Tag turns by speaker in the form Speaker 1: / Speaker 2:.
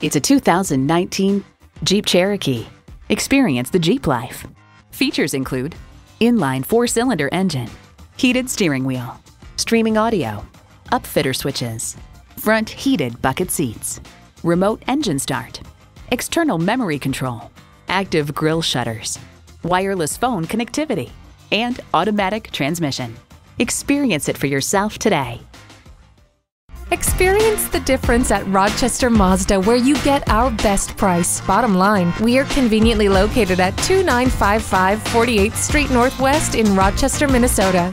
Speaker 1: It's a 2019 Jeep Cherokee. Experience the Jeep life. Features include inline four-cylinder engine, heated steering wheel, streaming audio, upfitter switches, front heated bucket seats, remote engine start, external memory control, active grille shutters, wireless phone connectivity, and automatic transmission. Experience it for yourself today.
Speaker 2: Experience the difference at Rochester Mazda, where you get our best price. Bottom line, we are conveniently located at 2955 48th Street Northwest in Rochester, Minnesota.